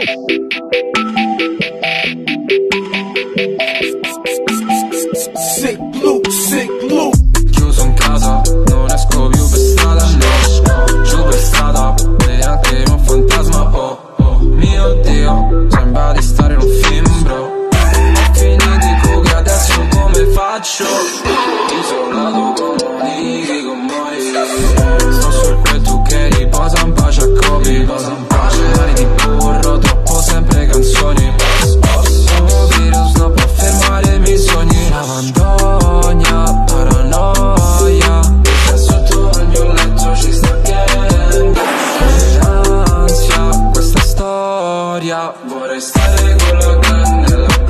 Ciclo, ciclo Chiuso in casa, non esco più per strada giù per strada, neanche un fantasma oh, oh, mio Dio, sembra di stare in un film, bro. Occhi okay, che adesso come faccio? Lavandonia, paranoia. Perché sotto al mio letto ci sta che Ansia, questa storia. Vorrei stare con la canna.